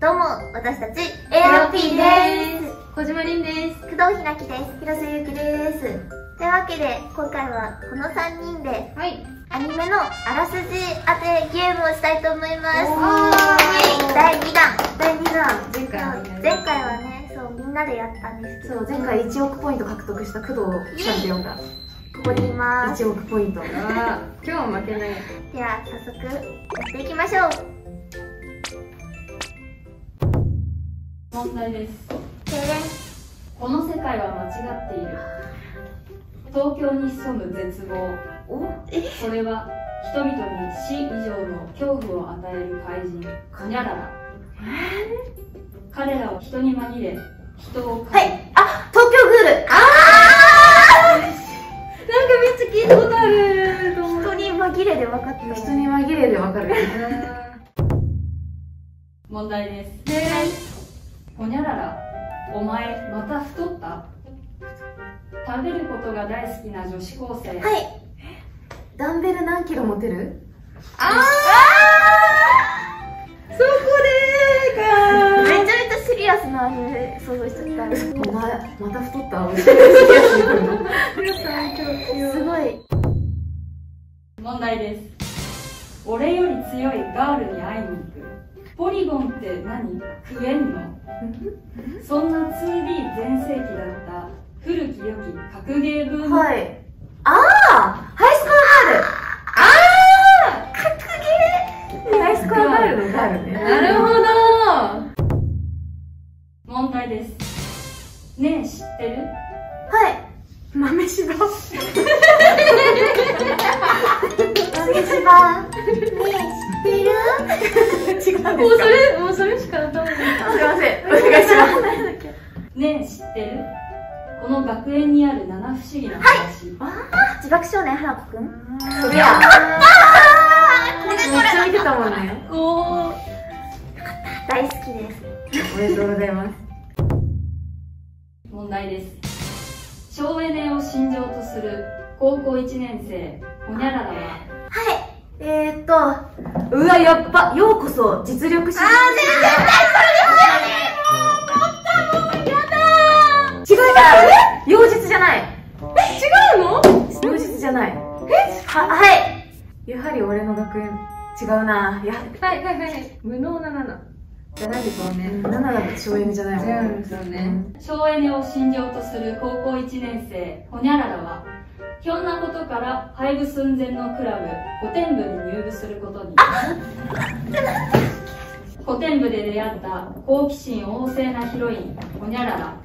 どうも、私たち、エアピーです。小島凛です。工藤ひなきです。広瀬ゆきです。というわけで、今回はこの3人で、はい。アニメのあらすじ当てゲームをしたいと思います。第2弾。第2弾前回はそう前回はね、そう、みんなでやったんですけど、そう前回1億ポイント獲得した工藤チャンピオンがここにいます。1億ポイント今日は負けない。では、早速、やっていきましょう。問題です。この世界は間違っている東京に潜む絶望おえ？それは人々に死以上の恐怖を与える怪人カニャララ彼らは人に紛れ人をはい。あ、東京グール。なんかめっちゃ聞いたことある。人に紛れで分かった。人に紛れでわかる 問題ですほにゃららお前また太った？食べることが大好きな女子高生、はい。ダンベル何キロ持てる？そこでーかめちゃめちゃシリアスなアニメ想像しちゃった。お前また太った すごい。問題です。俺より強いガールに会いに行くポリゴンって何？食えんの？そんな 2D 全盛期だった古き良き格ゲーブーム、はい。ああハイスコアガール。ああ格ゲー？ハイスコアガールのガールね。なるほど。問題です。ねえ知ってる？はい。豆柴。豆柴。ねえ、知ってる？違うんもうそれ、もうそれしか？頭に。すいません。お願いします。ねえ知ってる？この学園にある七不思議な話、自爆少年花子くん？それやあめっちゃ見てたもんね。おー。大好きです。おめでとうございます。問題です。省エネを信条とする高校1年生ほにゃららは？はい。えーっと、あうわやっばようこそ実力主義ー、全然違う違う妖術じゃない。違うの？妖術じゃない。は、はい。やはり俺の学園違うな。いやはいはいはい。無能な7。じゃないでしょうね。7だと省エネじゃない違うですよね。省エネを信条とする高校1年生ホニャララはひょんなことから廃部寸前のクラブ古典部に入部することに古典部で出会った好奇心旺盛なヒロインホニャララ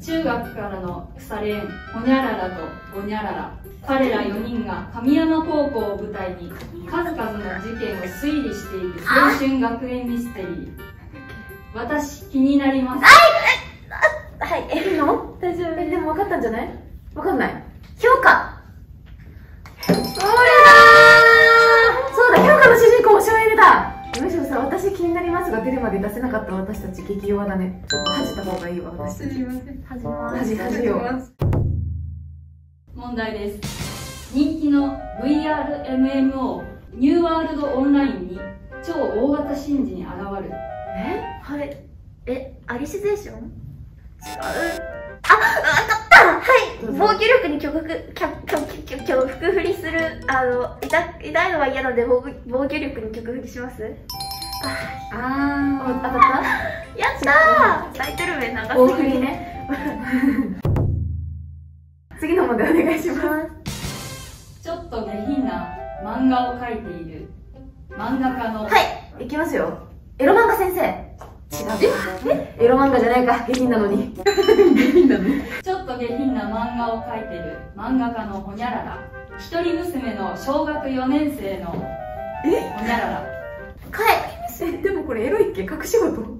中学からの腐れ縁ほにゃららとほにゃらら。彼ら4人が神山高校を舞台に数々の事件を推理していく青春学園ミステリー。私気になります。はい。いいの？大丈夫。えでも分かったんじゃない？分かんない。評価。そうだ評価の主人公省エネだむしろさ私気になりますが出るまで出せなかった私たち激弱だね。ちょっと恥じた方がいいわ私たち。すみません。始めます。恥恥よ問題です。人気の VRMMO ニューワールドオンラインに超大型神事に現る。え？はい。え、アリシゼーション？違う。あ、わかった！はい。防御力に極力、きょ、きょ、きょ、きょ、服振りする、あの、痛、痛いのは嫌なので防、防御力に極振りしますあ当たったやったータイトル名長すぎる。ね次の問題お願いしますちょっと下品な漫画を描いている漫画家のはい。いきますよエロ漫画先生違う。え？エロ漫画じゃないか。下品なのに。ちょっと下品な漫画を描いている。漫画家のほにゃらら。一人娘の小学4年生のほにゃらら。はい。えでもこれエロいっけ？隠し事？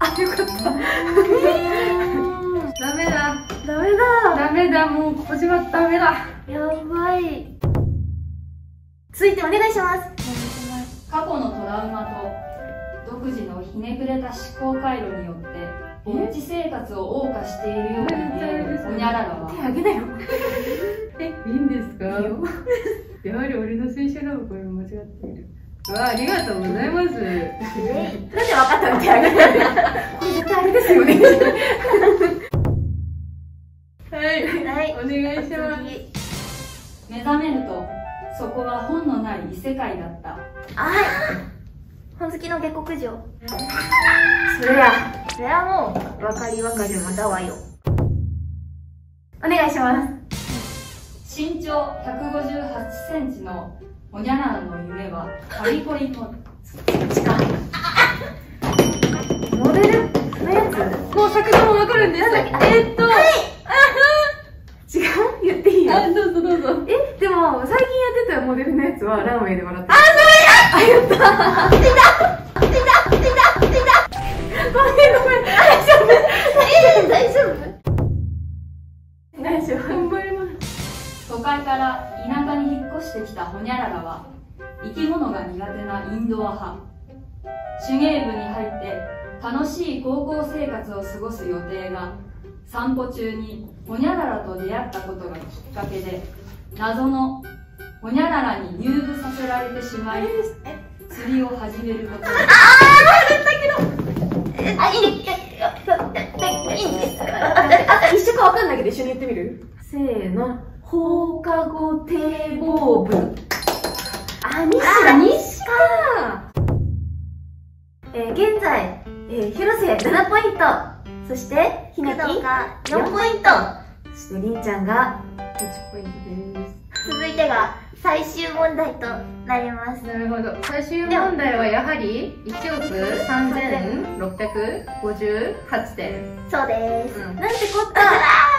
あよかった。ー。ダメだ。ダメだ。ダメだ。もう小島ダメだ。やばい。続いてお願いします。過去のトラウマと独自のひねくれた思考回路によってぼっち生活を謳歌しているように見えるほにゃららは。手あげなよ え、いいんですか？いいよ。やはり俺の推奨ラブこれ間違っている。うわありがとうございます。なんで分かったの手挙げてこれ絶対あれですよね。はい。はい。お願いします。次目覚めるとそこは本のない異世界だった。はい本好きの下克上。それやそれはもう分かり分かりまだわよ。お願いします。身長158センチのホニャララの夢はパリコリのモデル？のやつ？もう作画もわかるんです。えーっと。違う？言っていいよ。あどうぞどうぞ。えでも最近やってたモデルのやつはランウェイで笑ってあえ大丈夫大丈夫頑張ります。都会から田舎に引っ越して。きたホニャララは生き物が苦手なインドア派手芸部に入って楽しい高校生活を過ごす予定が散歩中にホニャララと出会ったことがきっかけで謎のホニャララに入部させられてしまい釣りを始めることに。あいいいいいいんですか？あ一緒かわかんないけど一緒に言ってみる？せーの。放課後堤防部。あ西だ西かえー、現在、えー、広瀬7ポイント。そしてひなき工藤が4 4ポイント。そしてりんちゃんが1ポイントです。続いてが最終問題となります。なるほど。最終問題はやはり1億3658点。そうです。うん。なんてこった。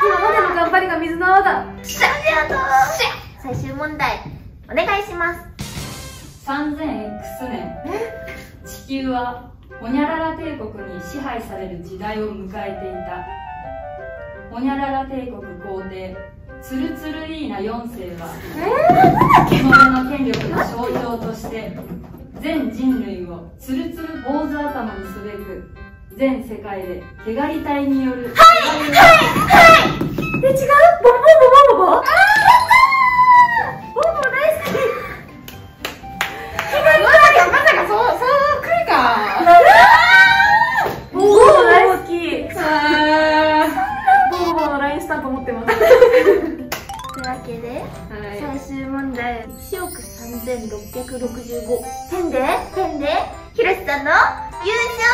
今までの頑張りが水の泡だ。最終問題お願いします。3000X 年地球はホニャララ帝国に支配される時代を迎えていた。ホニャララ帝国皇帝ツルツルイーナ4世は己の権力の象徴として全人類をツルツル坊主頭にすべく全世界で毛刈り隊によるはい！はい！え違う？ボボボボボボあ3665点で点で。ひろしさんの優勝。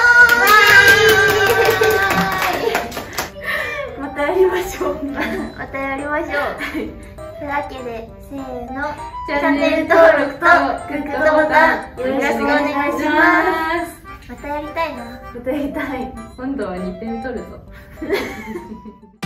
またやりましょう。またやりましょう。というわけでせーの。チャンネル登録とグッドボタン。よろしくお願いします。またやりたいな。またやりたい。今度は2点取るぞ